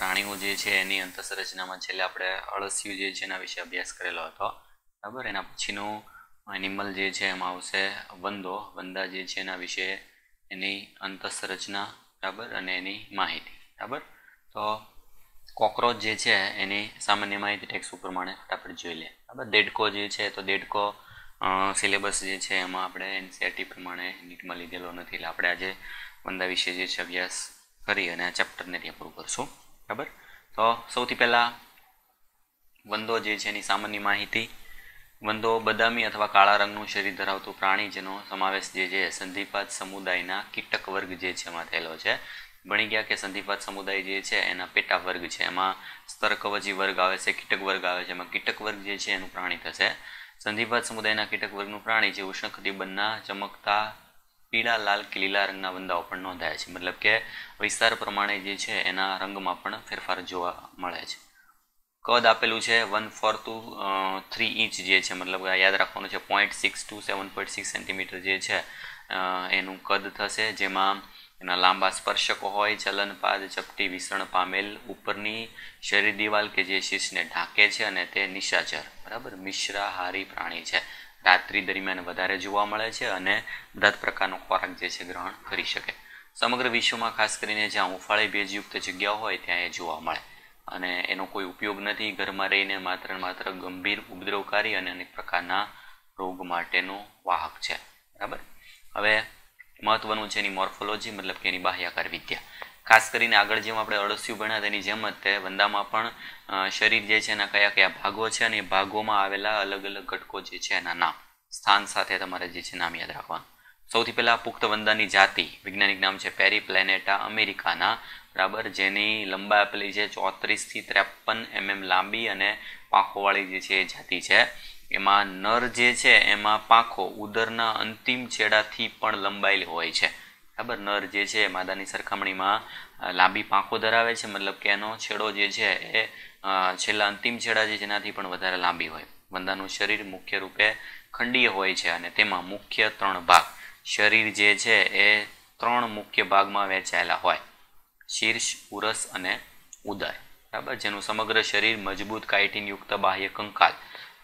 પ્રાણીઓ જે છે એની અંતસરચનામાં છેલ્લે આપણે અળસિયું જે છે એના વિશે અભ્યાસ કરેલો હતો. બરાબર? એના પછીનું એનિમલ જે છે એમાં આવશે વંદો. વંદા જે છે એના વિશે એની અંતસરચના બરાબર? અને એની માહિતી. બરાબર? તો કોક્રોચ જે છે એની સામાન્ય માહિતી ટેક્સ પ્રમાણે ફટાફટ જોઈ લે. બરાબર? દેડકો જે છે તો દેડકો સિલેબસ જે છે એમાં આપણે એનસીઆરટી પ્રમાણે નીટમાં લીધેલો નથી. એટલે આપણે આજે વંદા વિશે જે છે અભ્યાસ કરી અને આ ચેપ્ટરને ત્યાં પૂરું કરશું. બરાબર તો સૌથી પહેલાં વંદો જે છે એની સામાન્ય માહિતી. વંદો બદામી અથવા કાળા રંગનું શરીર ધરાવતું પ્રાણી જેનો સમાવેશ જે છે સંધિપાત સમુદાયના કીટક વર્ગ જે છે એમાં થયેલો છે. ભણી ગયા કે સંધિપાત સમુદાય જે છે એના પેટા વર્ગ છે. એમાં સ્તરકવચી વર્ગ આવે છે, કીટક વર્ગ આવે છે. એમાં કીટક વર્ગ જે છે એનું પ્રાણી થશે. સંધિપાત સમુદાયના કીટક વર્ગનું પ્રાણી જે ઉષ્ણકટિબંધના, ચમકતા પીળા, લાલ કે લીલા રંગના વંદાઓ પણ નોંધાય છે. મતલબ કે વિસ્તાર પ્રમાણે જે છે એના રંગમાં પણ ફેરફાર જોવા મળે છે. કદ આપેલું છે one four two three inch જે છે. મતલબ યાદ રાખવાનું છે point six two seven point six centimetre જે છે એનું કદ થશે. જેમાં એના લાંબા સ્પર્શકો હોય ચલનપાદ ચપટી, વિસરણ પામેલ, ઉપરની શરીર દિવાલ કે જે શિષ્યને ઢાંકે છે અને તે નિશાચર, બરાબર? મિશ્રાહારી પ્રાણી છે. રાત્રિ દરમિયાન વધારે જોવા મળે છે અને બધા જ પ્રકારનો ખોરાક જે છે ગ્રહણ કરી શકે. સમગ્ર વિશ્વમાં ખાસ કરીને જ્યાં ઉફાળી ભેજયુક્ત જગ્યાઓ હોય ત્યાં એ જોવા મળે. અને એનો કોઈ ઉપયોગ નથી. ઘરમાં રહીને માત્ર માત્ર ગંભીર ઉપદ્રવકારી અને અનેક પ્રકારના રોગ માટેનો વાહક છે. બરાબર? હવે મહત્વનું છે એની મોર્ફોલોજી મતલબ કે એની બાહ્યાકાર વિદ્યા. ખાસ કરીને આગળ જેમ આપણે અળસિયું ભણ્યા, તેની જેમ જ તે વંદામાં પણ શરીર જે છે એના કયા કયા ભાગો છે અને એ ભાગોમાં આવેલા અલગ અલગ ઘટકો જે છે એના નામ, સ્થાન સાથે તમારે જે છે નામ યાદ રાખવાનું. સૌથી પહેલાં પુખ્ત વંદાની જાતિ, વૈજ્ઞાનિક નામ છે પેરી પ્લેનેટા અમેરિકાના, બરાબર, જેની લંબાઈ આપેલી છે ચોત્રીસથી ત્રેપન એમએમ લાંબી અને પાંખોવાળી જે છે એ જાતિ છે. એમાં નર જે છે, એમાં પાંખો ઉદરના અંતિમ છેડાથી પણ લંબાયેલી હોય છે. બરાબર નર જે છે, માદાની સરખામણીમાં લાંબી પાંખો ધરાવે છે, મતલબ કે એનો છેડો જે છે એ છેલ્લા અંતિમ છેડા જે જેનાથી પણ વધારે લાંબી હોય. વંદાનું શરીર મુખ્ય રૂપે ખંડીય હોય છે અને તેમાં મુખ્ય ત્રણ ભાગ. શરીર જે છે એ ત્રણ મુખ્ય ભાગમાં વહેંચાયેલા હોય. શીર્ષ, ઉરસ અને ઉદર બરાબર? જેનું સમગ્ર શરીર મજબૂત કાઇટિનયુક્ત બાહ્ય કંકાલ.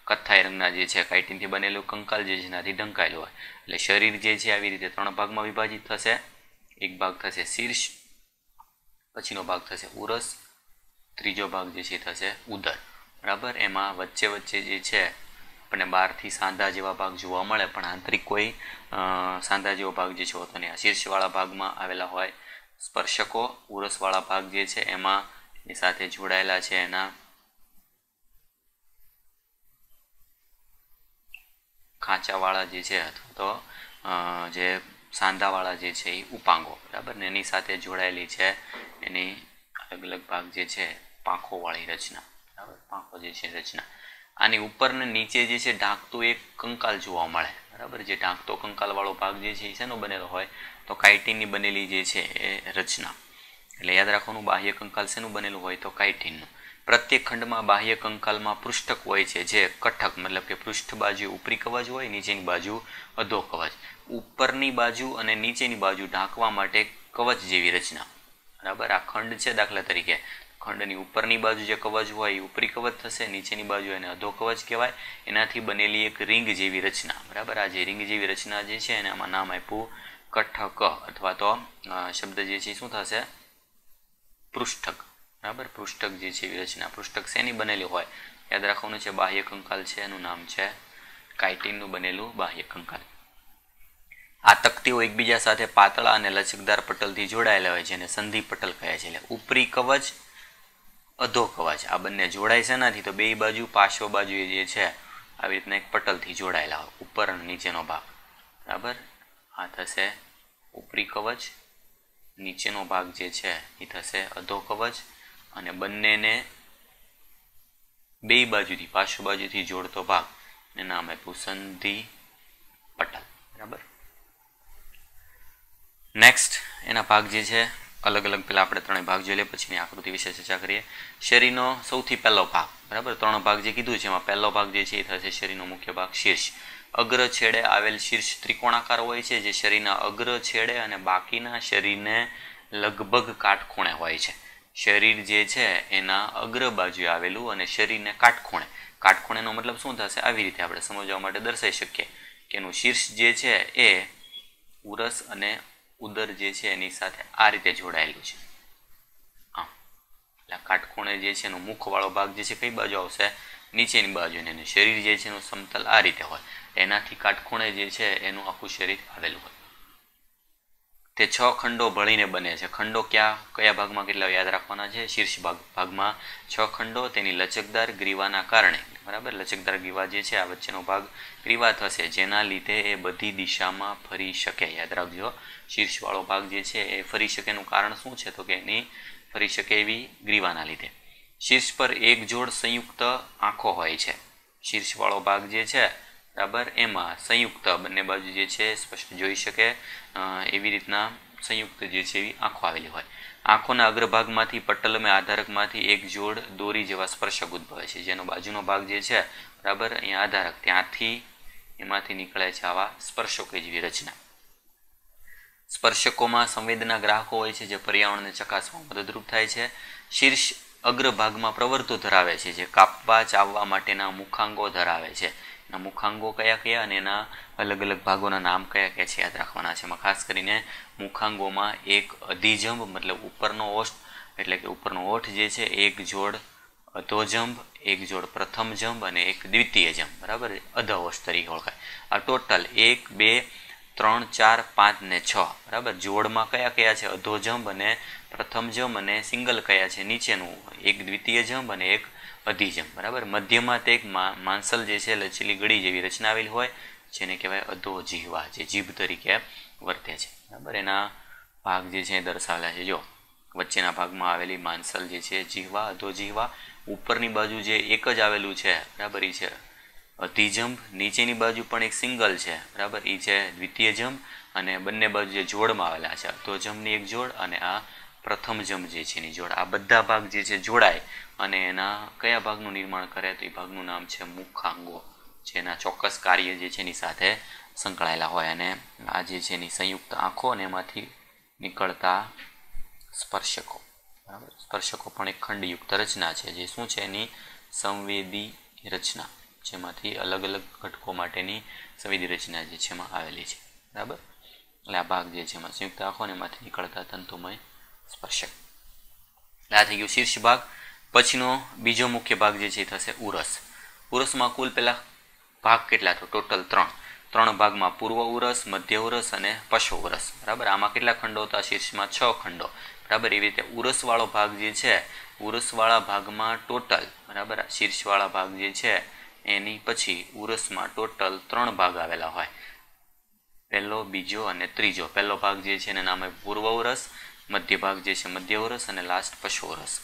કથ્થાઈ રંગના જે છે કાઇટિનથી બનેલું કંકાલ જે જેનાથી ઢંકાયેલું હોય. એટલે શરીર જે છે, આવી રીતે ત્રણ ભાગમાં વિભાજિત થશે. એક ભાગ થશે શીર્ષ, પછીનો ભાગ થશે ઉરસ, ત્રીજો ભાગ જે છે થશે ઉદર. બરાબર? એમાં વચ્ચે વચ્ચે જે છે, આપણને બહારથી સાંધા જેવા ભાગ જોવા મળે, પણ આંતરિક કોઈ સાંધા જેવો ભાગ જે છે હોતો નહીં આ શીર્ષવાળા ભાગમાં આવેલા હોય. સ્પર્શકો, ઉરસવાળા ભાગ જે છે, એમાં એની સાથે જોડાયેલા છે એના ખાંચાવાળા જે છે અથવા તો જે સાંધાવાળા જે છે એ ઉપાંગો, બરાબર? ને એની સાથે જોડાયેલી છે એની અલગ અલગ ભાગ જે છે પાંખોવાળી રચના, બરાબર? પાંખો જે છે રચના. આની ઉપર ને નીચે જે છે ઢાંકતું એક કંકાલ જોવા મળે, બરાબર? જે ઢાંકતો કંકાલવાળો ભાગ જે છે એ શેનો બનેલો હોય, તો કાઇટીનની બનેલી જે છે એ રચના. એટલે યાદ રાખવાનું બાહ્ય કંકાલ શેનું બનેલું હોય? તો કાઇટીનનું. પ્રત્યેક ખંડમાં બાહ્ય કંકાલમાં પૃષ્ઠક હોય છે, જે કઠક, મતલબ કે પૃષ્ઠ બાજુ ઉપરી કવચ હોય, નીચેની બાજુ અધો કવચ. ઉપરની બાજુ અને નીચેની બાજુ ઢાંકવા માટે કવચ જેવી રચના. બરાબર? આ ખંડ છે દાખલા તરીકે. ખંડની ઉપરની બાજુ જે કવચ હોય, એ ઉપરી કવચ થશે, નીચેની બાજુ એને અધો કવચ કહેવાય. એનાથી બનેલી એક રિંગ જેવી રચના. બરાબર? આ જે રિંગ જેવી રચના જે છે, એને આમાં નામ આપ્યું કઠક. અથવા તો શબ્દ જે છે શું થશે? પૃષ્ઠક. બરાબર? પૃષ્ઠક જે છે એવી રચના પૃષ્ઠક શેની બનેલી હોય? યાદ રાખવાનું છે, બાહ્ય કંકાલ છે, એનું નામ છે કાઇટિનનું બનેલું બાહ્ય કંકાલ. આ તકતીઓ એકબીજા સાથે પાતળા અને લચકદાર પટલથી જોડાયેલા હોય છે, જેને સંધિ પટલ કહે છે, એટલે ઉપરી કવચ, અધો કવચ. આ બંને જોડાય છે નથી તો બે બાજુ પાર્શ્વ બાજુ જે છે, આવી રીતના એક પટલથી જોડાયેલા હોય, ઉપર અને નીચેનો ભાગ. બરાબર? આ થશે ઉપરી કવચ, નીચેનો ભાગ જે છે, એ થશે અધો કવચ અને બંનેને બે બાજુથી પાર્શ્વ બાજુથી જોડતો ભાગ. ને નામ આપ્યું સંધિ પટલ. બરાબર? નેક્સ્ટ એના ભાગ જે છે, અલગ અલગ પેલા આપણે ત્રણેય ભાગ જોઈ લે પછીની આકૃતિ વિશે ચર્ચા કરીએ. શરીરનો સૌથી પહેલો ભાગ, બરાબર? ત્રણ ભાગ જે કીધું છે, એમાં પહેલો ભાગ જે છે, એ થશે શરીરનો મુખ્ય ભાગ શીર્ષ. અગ્ર છેડે આવેલ શીર્ષ ત્રિકોણાકાર હોય છે, જે શરીરના અગ્ર છેડે અને બાકીના શરીરને લગભગ કાટખૂણે હોય છે. શરીર જે છે, એના અગ્ર બાજુએ આવેલું અને શરીરને કાટખૂણે. કાટખૂણેનો મતલબ શું થશે? આવી રીતે આપણે સમજવા માટે દર્શાવી શકીએ કે એનું શીર્ષ જે છે, એ ઉરસ અને ઉદર જે છે, એની સાથે આ રીતે જોડાયેલું છે. આમ, એટલે કાટખૂણે જે છે, એનો મુખવાળો ભાગ જે છે, કઈ બાજુ આવશે? નીચેની બાજુ અને શરીર જે છે, એનું સમતલ આ રીતે હોય. એનાથી કાટખૂણે જે છે, એનું આખું શરીર આવેલું હોય. તે છ ખંડો ભળીને બને છે. ખંડો ક્યાં, કયા ભાગમાં કેટલા યાદ રાખવાના છે? શીર્ષ ભાગ, ભાગમાં છ ખંડો, તેની લચકદાર ગ્રીવાના કારણે. બરાબર? લચકદાર ગ્રીવા જે છે, આ વચ્ચેનો ભાગ ગ્રીવા થશે. જેના લીધે એ બધી દિશામાં ફરી શકે. યાદ રાખજો. શીર્ષવાળો ભાગ જે છે, એ ફરી શકેનું કારણ શું છે? તો કે એની ફરી શકે એવી ગ્રીવાના લીધે. શીર્ષ પર એક જોડ સંયુક્ત આંખો હોય છે. શીર્ષવાળો ભાગ જે છે બરાબર? એમાં સંયુક્ત બંને બાજુ જે છે, સ્પષ્ટ જોઈ શકે એવી રીતના સંયુક્ત જે છે એવી આંખો આવેલી હોય. આંખોના અગ્રભાગમાંથી, પટ્ટલમે આધારકમાંથી એક જોડ દોરી જેવા સ્પર્શક ઉદ્ભવે છે. જેનો બાજુનો ભાગ જે છે, બરાબર, અહીંયા આધારક. ત્યાંથી એમાંથી નીકળે છે આવા સ્પર્શકો જેવી રચના. સ્પર્શકોમાં સંવેદના ગ્રાહકો હોય છે, જે પર્યાવરણને ચકાસવામાં મદદરૂપ થાય છે. શીર્ષ અગ્રભાગમાં પ્રવર્તો ધરાવે છે, જે કાપવા, ચાવવા માટેના મુખાંગો ધરાવે છે. એના મુખાંગો કયા કયા અને એના અલગ અલગ ભાગોના નામ કયા કયા છે યાદ રાખવાના છે. એમાં ખાસ કરીને મુખાંગોમાં એક અધિજંભ મતલબ ઉપરનો ઓષ્ઠ, એટલે કે ઉપરનો ઓઠ જે છે, એક જોડ અધોજંભ એક જોડ પ્રથમ જંભ અને એક દ્વિતીય જંભ બરાબર? અધોષ્ઠ તરીકે ઓળખાય. આ ટોટલ એક, બે, ત્રણ, ચાર, પાંચ ને છ. બરાબર? જોડમાં કયા કયા છે? અધોજંભ અને પ્રથમ જમ અને સિંગલ કયા છે? નીચેનું, એક દ્વિતીય જમ અને એક અધિજમ બરાબર? મધ્યમાં તે એક માંસલ જે છે, લચીલી ગળી જેવી રચના આવેલી હોય, જેને કહેવાય અધો જીહવા, જે જીભ તરીકે વર્તે છે, બરાબર? એના ભાગ જે છે દર્શાવેલા છે. જો, વચ્ચેના ભાગમાં આવેલી માંસલ જે છે, જીહવા, અધો જીહવા, ઉપરની બાજુ જે એક જ આવેલું છે, બરાબર? એ છે અધિજંભ નીચેની બાજુ પણ એક સિંગલ છે, બરાબર? એ છે દ્વિતીય જંભ અને બંને બાજુ જે જોડમાં આવેલા છે. અધોજંભની એક જોડ અને આ પ્રથમ જમ જે છે એની જોડ. આ બધા ભાગ જે છે જોડાય અને એના કયા ભાગનું નિર્માણ કરે તો એ ભાગનું નામ છે મુખાંગો. જેના ચોક્કસ કાર્ય જે છે એની સાથે સંકળાયેલા હોય અને આ જે છે એની સંયુક્ત આંખો અને એમાંથી નીકળતા સ્પર્શકો. બરાબર? સ્પર્શકો પણ એક ખંડયુક્ત રચના છે જે શું છે? એની સંવેદી રચના. જેમાંથી અલગ અલગ ઘટકો માટેની સંવેદી રચના જે છે એમાં આવેલી છે. બરાબર? એટલે આ ભાગ જે છે એમાં સંયુક્ત આંખો અને એમાંથી નીકળતા તંતુમય સ્પર્શક. આ થઈ ગયું શીર્ષ ભાગ. પછીનો બીજો મુખ્ય ભાગ જે છે થશે ઉરસ. ઉરસમાં કુલ પેલા ભાગ કેટલા તો ટોટલ ત્રણ. ત્રણ ભાગમાં પૂર્વ ઉરસ, મધ્ય ઉરસ અને પશુ ઉરસ. બરાબર? આમાં કેટલા ખંડો હતા? શીર્ષમાં છ ખંડો. બરાબર? એવી રીતે ઉરસવાળો ભાગ જે છે, ઉરસવાળા ભાગમાં ટોટલ બરાબર? શીર્ષવાળા ભાગ જે છે, એની પછી ઉરસમાં ટોટલ ત્રણ ભાગ આવેલા હોય. પહેલો, બીજો અને ત્રીજો. પહેલો ભાગ જે છે, એને નામે પૂર્વ ઉરસ મધ્ય ભાગ જે છે, મધ્ય ઉરસ અને લાસ્ટ પશુ ઉરસ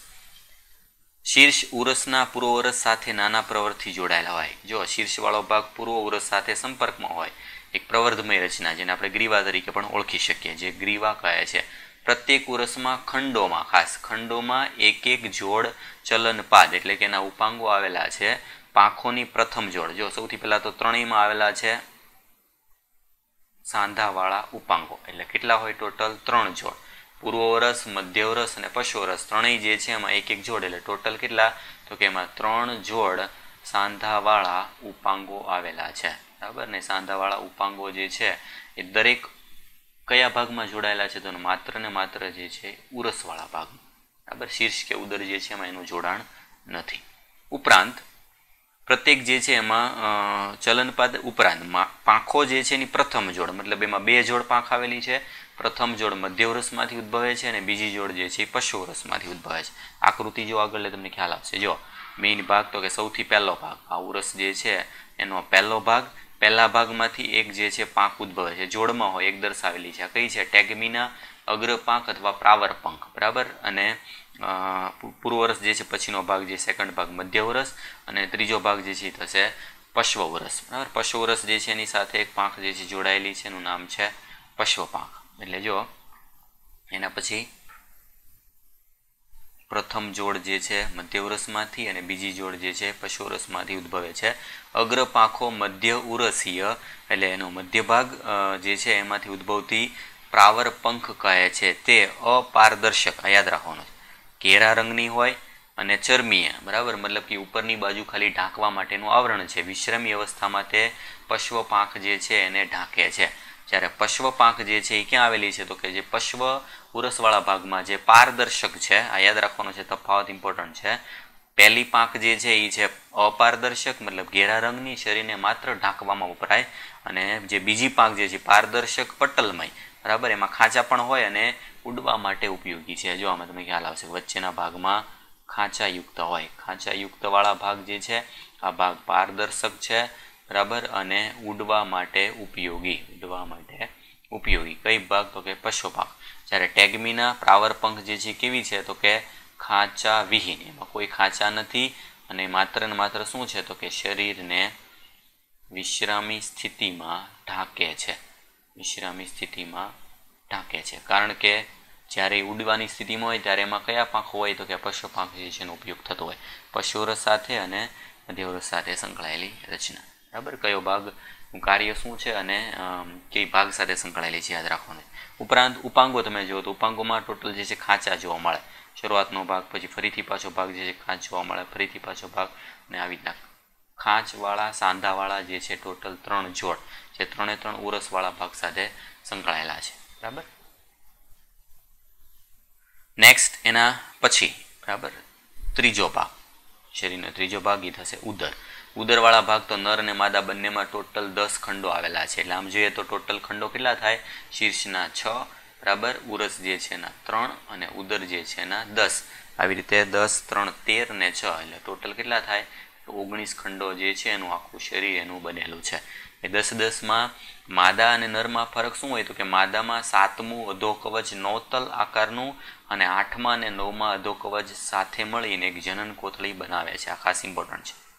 શીર્ષ ઉરસના પૂર્વ ઉરસ સાથે નાના પ્રવરથી જોડાયેલા હોય. જો, શીર્ષવાળો ભાગ પૂર્વ ઉરસ સાથે સંપર્કમાં હોય, એક પ્રવર્ધમય રચના જેને આપણે ગ્રીવા તરીકે પણ ઓળખી શકીએ જે ગ્રીવા કહે છે, પ્રત્યેક ઉરસમાં ખંડોમાં, ખાસ ખંડોમાં એક એક જોડ ચલનપાદ એટલે કે એના ઉપાંગો આવેલા છે, પાંખોની પ્રથમ જોડ. જો, સૌથી પહેલાં તો ત્રણેયમાં આવેલા છે, સાંધાવાળા ઉપાંગો. એટલે કેટલા હોય ટોટલ? ત્રણ જોડ. પૂર્વરસ મધ્યવરસ અને પશુરસ ત્રણેય જે છે એમાં એક એક જોડ એટલે ટોટલ કેટલા? તો કે એમાં ત્રણ જોડ સાંધાવાળા ઉપાંગો આવેલા છે. બરાબર? ને સાંધાવાળા ઉપાંગો જે છે એ દરેક કયા ભાગમાં જોડાયેલા છે? તો માત્ર ને માત્ર જે છે ઉરસવાળા ભાગ. બરાબર? શીર્ષ કે ઉદર જે છે એમાં એનું જોડાણ નથી. ઉપરાંત, પ્રત્યેક જે છે એમાં ચલનપાદ ઉપરાંત પાંખો જે છે એની પ્રથમ જોડ, મતલબ એમાં બે જોડ પાંખ આવેલી છે. પ્રથમ જોડ મધ્યવરસમાંથી ઉદ્ભવે છે અને બીજી જોડ જે છે એ પશુવરસમાંથી ઉદ્ભવે છે. આકૃતિ જો આગળ લે તમને ખ્યાલ આવશે. જો મેઇન ભાગ તો કે સૌથી પહેલો ભાગ. આ ઉરસ જે છે એનો પહેલો ભાગ, પહેલા ભાગમાંથી એક જે છે પાંખ ઉદ્ભવે છે. જોડમાં હોય, એક દર્શાવેલી છે. કઈ છે? ટેગમીના અગ્રપાંખ અથવા પ્રાવર પંખ બરાબર? અને પૂર્વરસ જે છે પછીનો ભાગ જે સેકન્ડ ભાગ મધ્યવરસ અને ત્રીજો ભાગ જે છે થશે પશ્વવરસ બરાબર? પશ્વવરસ જે છે એની સાથે એક પાંખ જે છે જોડાયેલી છે. એનું નામ છે પશ્વપાંખ. એટલે જો, એના પછી પ્રથમ જોડ જે છે મધ્યવરસમાંથી અને બીજી જોડ જે છે પશુરસમાંથી ઉદ્ભવે છે. અગ્ર પાંખો મધ્ય ઉરસીય, એટલે એનો મધ્ય ભાગ જે છે એમાંથી ઉદ્ભવતી પ્રાવર પંખ કહે છે તે અપારદર્શક યાદ રાખવાનું ઘેરા રંગની હોય અને ચરમીય, બરાબર? મતલબ કે ઉપરની બાજુ ખાલી ઢાંકવા માટેનું આવરણ છે. વિશ્રમી અવસ્થામાં તે પશ્વ પાંખ જે છે એને ઢાંકે છે. જ્યારે પશ્વ પાંખ જે છે એ ક્યાં આવેલી છે? તો કે જે પશ્વ ઉરસવાળા ભાગમાં જે પારદર્શક છે, આ યાદ રાખવાનો છે, તફાવત ઇમ્પોર્ટન્ટ છે. પહેલી પાંખ જે છે એ છે અપારદર્શક, મતલબ ઘેરા રંગની શરીરને માત્ર ઢાંકવામાં વપરાય અને જે બીજી પાંખ જે છે પારદર્શક, પટલમય. બરાબર? એમાં ખાંચા પણ હોય અને ઉડવા માટે ઉપયોગી છે. જો આમાં તમે ખ્યાલ આવશે, વચ્ચેના ભાગમાં ખાંચાયુક્ત હોય. ખાંચાયુક્તવાળા ભાગ જે છે, આ ભાગ પારદર્શક છે. બરાબર અને ઉડવા માટે ઉપયોગી ઉડવા માટે ઉપયોગી. કઈ ભાગ? તો કે પશુ ભાગ. જ્યારે ટેગમીના પ્રાવર પંખ જે છે, કેવી છે? તો કે ખાંચા વિહીન. એમાં કોઈ ખાંચા નથી અને માત્ર ને માત્ર શું છે? તો કે શરીરને વિશ્રામી સ્થિતિમાં ઢાંકે છે. વિશ્રામી સ્થિતિમાં ઢાંકે છે. કારણ કે જ્યારે ઉડવાની સ્થિતિમાં હોય, ત્યારે એમાં કયા પાંખો હોય? તો કે પશુ પાંખ જે છે ઉપયોગ થતો હોય. પશુરસ સાથે અને મધ્યવરસ સાથે સંકળાયેલી રચના. બરાબર? કયો ભાગ? કાર્ય શું છે અને કઈ ભાગ સાથે સંકળાયેલી છે યાદ રાખવાનું. ઉપરાંત ઉપાંગો તમે જુઓ તો ઉપાંગોમાં ટોટલ જે છે ખાંચા જોવા મળે. શરૂઆતનો ભાગ, પછી ફરીથી પાછો ભાગ જે છે ખાંચ જોવા મળે, ફરીથી પાછો ભાગ અને આવી રીતના. ખાંચવાળા, સાંધાવાળા જે છે ટોટલ ત્રણ જોડ, જે ત્રણે ત્રણ ઉરસવાળા ભાગ સાથે સંકળાયેલા છે. બરાબર? નેક્સ્ટ એના પછી, બરાબર? ત્રીજો ભાગ. શરીરનો ત્રીજો ભાગ એ થશે ઉદર. ઉદરવાળા ભાગ તો નર અને માદા બંનેમાં ટોટલ દસ ખંડો આવેલા છે. એટલે આમ જોઈએ તો ટોટલ ખંડો કેટલા થાય? શીર્ષના છ, બરાબર? ઉરસ જે છે એના ત્રણ અને ઉદર જે છે એના દસ. આવી રીતે દસ, ત્રણ, તેર ને છ. એટલે ટોટલ કેટલા થાય? ઓગણીસ ખંડો જે છે એનું આખું શરીર એનું બનેલું છે. એ દસ દસમાં માદા અને નરમાં ફરક શું હોય તો કે માદામાં સાતમું અધો કવચ નવતલ આકારનું અને આઠમા અને નવમાં અધો કવચ સાથે મળીને એક જનન કોથળી બનાવે છે. આ ખાસ ઇમ્પોર્ટન્ટ છે.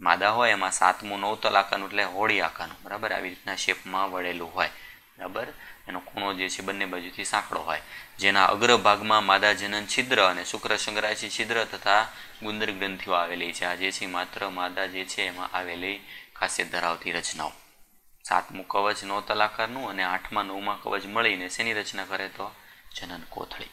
માદા હોય એમાં સાતમું નવતલ આકારનું એટલે હોળી આકારનું, બરાબર? આવી રીતના શેપમાં વળેલું હોય, બરાબર? એનો ખૂણો જે છે બંને બાજુથી સાંકડો હોય. જેના અગ્રભાગમાં માદા જનન છિદ્ર અને શુક્ર સંગ્રાશી છિદ્ર તથા ગુંદર ગ્રંથિઓ આવેલી છે. આ જે છે માત્ર માદા જે છે એમાં આવેલી ખાસિયત ધરાવતી રચનાઓ. સાતમું કવચ નવતલ આકારનું અને આઠમા, નવમાં કવચ મળીને શેની રચના કરે તો? જનન કોથળી.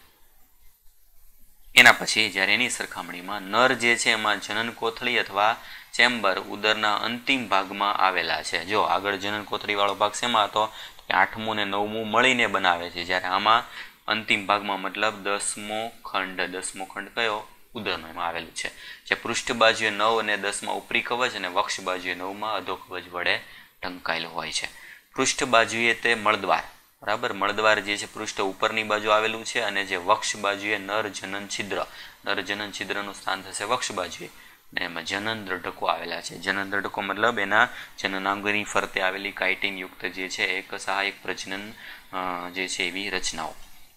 એના પછી જ્યારે એની સરખામણીમાં નર જે છે એમાં જનન કોથળી અથવા ચેમ્બર ઉદરના અંતિમ ભાગમાં આવેલા છે. જો આગળ જનન કોથળીવાળો ભાગ શેમાં હતો? કે આઠમું ને નવમું મળીને બનાવે છે. જ્યારે આમાં અંતિમ ભાગમાં મતલબ દસમો ખંડ દસમો ખંડ કયો? ઉદરનો એમાં આવેલું છે. જે પૃષ્ઠ બાજુએ નવ અને દસમાં ઉપરી કવચ અને વક્ષ બાજુએ નવમાં અધો કવચ વડે ટંકાયેલો હોય છે. પૃષ્ઠ બાજુએ તે મળદ્વાર બરાબર? મળદ્વાર જે છે, પૃષ્ઠ ઉપરની બાજુ આવેલું છે અને જે વક્ષ બાજુએ નર, જનન, છિદ્ર. નર, જનન, છિદ્રનું સ્થાન થશે વક્ષ બાજુએ. ને એમાં જનન દ્રઢકો આવેલા છે. જનન દ્રઢકો મતલબ એના જનનાંગની ફરતે આવેલી કાઇટિન યુક્ત જે છે, એક સહાયક પ્રજનન જે છે એવી રચનાઓ.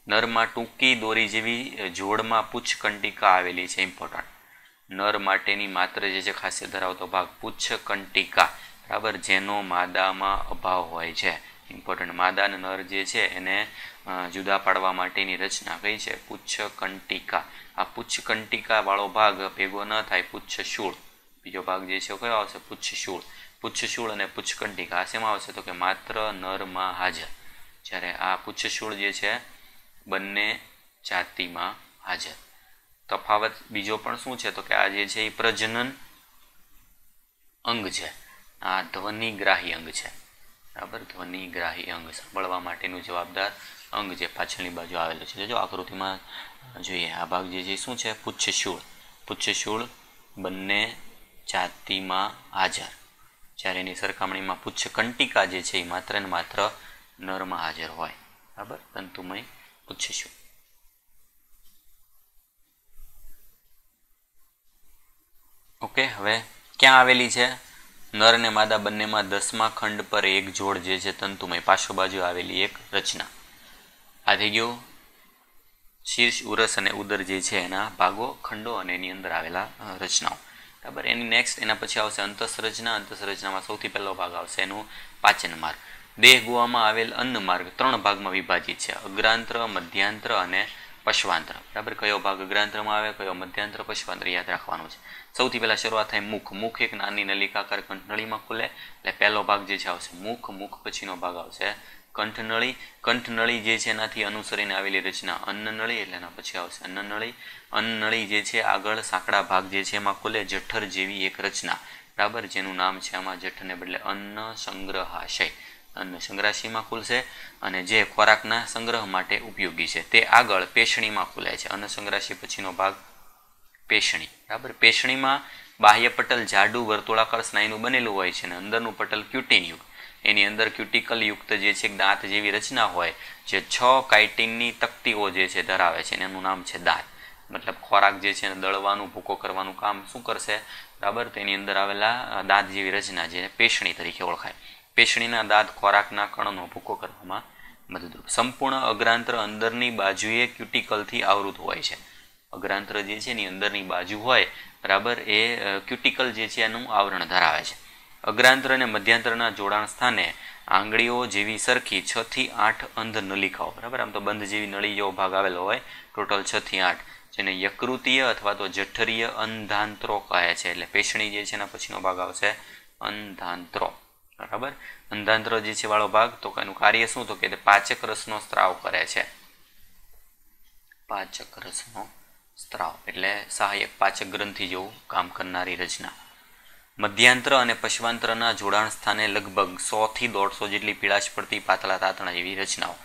નરમાં ટૂંકી દોરી જેવી જોડમાં પુચ્છકંટિકા આવેલી છે ઇમ્પોર્ટન્ટ નર માટેની માત્ર જે છે, ખાસિયત ધરાવતો ભાગ પુચ્છકંટિકા. બરાબર? જેનો માદામાં અભાવ હોય છે. ઇમ્પોર્ટન્ટ માદા અને નર જે છે એને જુદા પાડવા માટેની રચના કઈ છે? પુચ્છ કંટિકા આ પુચ્છ કંટિકા વાળો ભાગ ભેગો ન થાય, પુચ્છશૂળ. બીજો ભાગ જે છે, કયો આવશે? પુચ્છશૂળ. પુચ્છશૂળ અને પુચ્છકંટિકા. આ શેમાં આવશે? તો કે માત્ર નરમાં હાજર. જ્યારે આ પુચ્છશૂળ જે છે, બંને જાતિમાં હાજર. તફાવત બીજો પણ શું છે? તો કે આ જે છે એ પ્રજનન અંગ છે. આ ધ્વનિગ્રાહી અંગ છે. બરાબર? ધ્વનિગ્રાહી અંગ સાંભળવા માટેનું જવાબદાર અંગ જે પાછળની બાજુ આવેલું છે. જો આકૃતિમાં જોઈએ, આ ભાગ જે છે શું છે? પુચ્છશૂળ. પુચ્છશૂળ બંને જાતિમાં હાજર. જ્યારે એની સરખામણીમાં પુચ્છ કંટિકા જે છે, એ માત્ર ને માત્ર નરમાં હાજર હોય. બરાબર? તંતુમય પુચ્છશૂળ. ઓકે, હવે ક્યાં આવેલી છે? નર અને માદા બંનેમાં દસમા ખંડ પર એક જોડ જે છે તંતુમય, પાછો બાજુ આવેલી એક રચના. આ થઈ ગયું. શીર્ષ, ઉરસ અને ઉદર જે છે એના ભાગો, ખંડો અને એની અંદર આવેલા રચનાઓ. બરાબર, એની નેક્સ્ટ એના પછી આવશે અંતસરચના અંતસરચનામાં સૌથી પહેલો ભાગ આવશે એનું પાચન માર્ગ. દેહ ગુવામાં આવેલ અન્ન માર્ગ ત્રણ ભાગમાં વિભાજિત છે. અગ્રાંત્ર, મધ્યાંત્ર અને પશ્વાંત્ર. બરાબર, કયો ભાગ અગ્રાંત્રમાં આવે, કયો મધ્યાંત્ર, પશ્વાંત્ર યાદ રાખવાનું છે. સૌથી પહેલાં શરૂઆત થાય મુખ. મુખ એક નાની નલિકાકાર કંઠનળીમાં ખુલે. એટલે પહેલો ભાગ જે છે આવશે મુખ. મુખ પછીનો ભાગ આવશે કંઠનળી. કંઠનળી જે છે એનાથી અનુસરીને આવેલી રચના અન્નનળી, એટલે એના પછી આવશે અન્નનળી. અન્નનળી જે છે આગળ સાંકડા ભાગ જે છે એમાં ખુલે જઠર જેવી એક રચના. બરાબર? જેનું નામ છે આમાં જઠરને બદલે અન્ન સંગ્રહાશય. અન્ન સંગ્રહાશયમાં ખુલશે અને જે ખોરાકના સંગ્રહ માટે ઉપયોગી છે. તે આગળ પેશણીમાં ખુલે છે. અન્ન સંગ્રહાશય પછીનો ભાગ પેશણી, બરાબર? પેશણીમાં બાહ્ય પટલ જાડું વર્તુળાકાર સ્નાયુનું બનેલું હોય છે અને અંદરનું પટલ ક્યુટિનયુક્ત. એની અંદર ક્યુટિકલ યુક્ત જે છે દાંત જેવી રચના હોય, જે છ કાઇટિનની તકતીઓ જે છે ધરાવે છે એનું નામ છે દાંત. મતલબ ખોરાક જે છે દળવાનું, ભૂકો કરવાનું કામ શું કરશે? બરાબર? તેની અંદર આવેલા દાંત જેવી રચના જે પેશણી તરીકે ઓળખાય. પેશણીના દાંત ખોરાકના કણનો ભૂકો કરવામાં મદદરૂપ. સંપૂર્ણ અગ્રાંત્ર અંદરની બાજુએ ક્યુટિકલથી આવૃત હોય છે. અગ્રાંત્ર જે છે એની અંદરની બાજુ હોય, બરાબર, એ ક્યુટિકલ જે છે એનું આવરણ ધરાવે છે. અગ્રાંત્ર અને મધ્યાંતરના જોડાણ સ્થાને આંગળીઓ જેવી સરખી છ થી આઠ અંધ નલિકાઓ, બરાબર, આમ તો બંધ જેવી નળી જેવો ભાગ આવેલો હોય, ટોટલ છ થી આઠ, જેને યકૃતીય અથવા તો જઠરીય અંધાંત્રો કહે છે, એટલે પેશણી જે છે એના પછીનો ભાગ આવશે અંધાંત્રો, બરાબર? અંધાંત્ર જે છે વાળો ભાગ, તો એનું કાર્ય શું? તો કે પાચક રસનો સ્ત્રાવ કરે છે. પાચક રસનો સ્ત્રાવ, એટલે સહાયક પાચક ગ્રંથિ જેવું કામ કરનારી રચના. મધ્યાંત્ર અને પશ્વાંતરના જોડાણ સ્થાને લગભગ સોથી દોઢસો જેટલી પીળાશ પડતી પાતળા તાતણા જેવી રચનાઓ,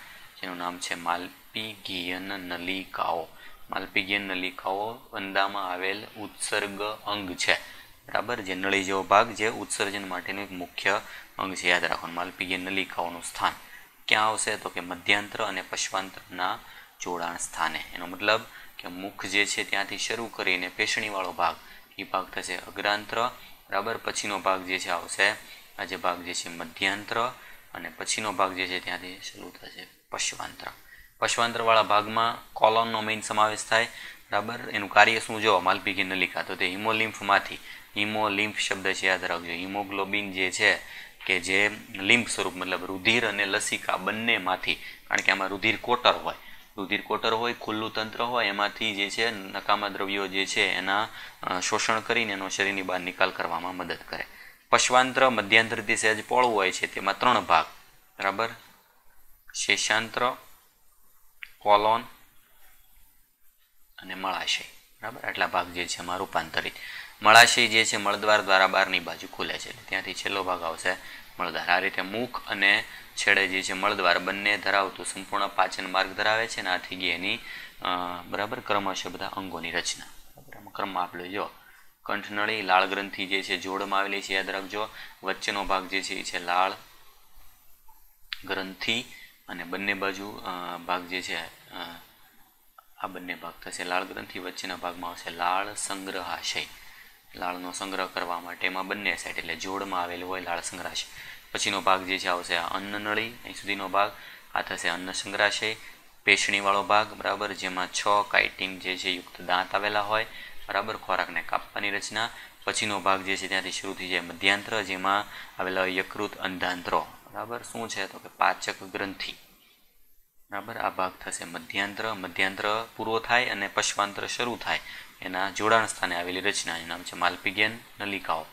જેનું નામ છે માલ્પીગિયન નલિકાઓ. માલ્પીગિયન નલિકાઓ વંદામાં આવેલ ઉત્સર્ગ અંગ છે, બરાબર? જે નળી જેવો ભાગ જે ઉત્સર્જન માટેનું એક મુખ્ય અંગ છે, યાદ રાખવાનું, માલ્પીગિયન નલિકાઓનું સ્થાન. ક્યાં આવશે? તો કે મધ્યાંત્ર અને પશ્વાંતરના જોડાણ સ્થાને. એનો મતલબ કે મુખ જે છે ત્યાંથી શરૂ કરીને પેશણીવાળો ભાગ એ ભાગ થશે અગ્રાંત્ર. બરાબર? પછીનો ભાગ જે છે આવશે, આ જે ભાગ જે છે મધ્યાંત્ર અને પછીનો ભાગ જે છે ત્યાંથી શરૂ થશે પશ્વાંત્ર. પશ્વાંતરવાળા ભાગમાં કોલોનનો મેઇન સમાવેશ થાય. બરાબર? એનું કાર્ય શું? જો માલપીકી નલિકા. તો તે હિમોલિમ્ફમાંથી, હિમોલિમ્ફ શબ્દ છે, યાદ રાખજો. હિમોગ્લોબિન જે છે કે જે લિમ્ફ સ્વરૂપ, મતલબ રુધિર અને લસિકા બંનેમાંથી, કારણ કે આમાં રુધિર કોટર હોય રુધિર હોય, ખુલ્લું તંત્ર હોય, એમાંથી જે છે, નકામા દ્રવ્યો જે છે, એના શોષણ કરીને એનો શરીરની બહાર નિકાલ કરવામાં મદદ કરે. પશ્વાંત્ર મધ્યાંતરથી સહેજ પોળું હોય છે, તેમાં ત્રણ ભાગ. બરાબર? શેષાંત્ર, કોલોન અને મળાશય. બરાબર? આટલા ભાગ જે છે એમાં રૂપાંતરિત. મળાશય જે છે, મળદ્વાર દ્વારા બહારની બાજુ ખુલે છે. ત્યાંથી છેલ્લો ભાગ આવશે મળદ્વાર. આ રીતે મુખ અને છેડે જે છે મળદ્વાર બંને ધરાવતું સંપૂર્ણ પાચન માર્ગ ધરાવે છે અને આથી ગઈ એની બરાબર ક્રમશઃ બધા અંગોની રચના. બરાબર આપણે જો કંઠનળી લાળ ગ્રંથિ જે છે જોડમાં આવેલી છે, યાદ રાખજો. વચ્ચેનો ભાગ જે છે એ છે લાળ ગ્રંથિ અને બંને બાજુ ભાગ જે છે આ બંને ભાગ થશે લાળ ગ્રંથિ. વચ્ચેના ભાગમાં આવશે લાળ સંગ્રહાશય. લાળનો સંગ્રહ કરવા માટે એમાં બંને સાઈડ એટલે જોડમાં આવેલું હોય લાળ સંગ્રહાશય. પછીનો ભાગ જે છે આવશે આ અન્નનળી અહીં સુધીનો ભાગ. આ થશે અન્ન સંગ્રહાશય. પેશણીવાળો ભાગ, બરાબર, જેમાં છ કાઇટિન જે છે, યુક્ત દાંત આવેલા હોય, બરાબર, ખોરાકને કાપવાની રચના. પછીનો ભાગ જે છે, ત્યાંથી શરૂ થઈ જાય મધ્યાંત્ર, જેમાં આવેલા યકૃત અંધાંત્રો. બરાબર, શું છે? તો કે પાચક ગ્રંથિ. બરાબર, આ ભાગ થશે મધ્યાંત્ર. મધ્યાંત્ર પૂરો થાય અને પશ્વાંત્ર શરૂ થાય. એના જોડાણ સ્થાને આવેલી રચના. એનું નામ છે માલપિગિયન નલિકાઓ.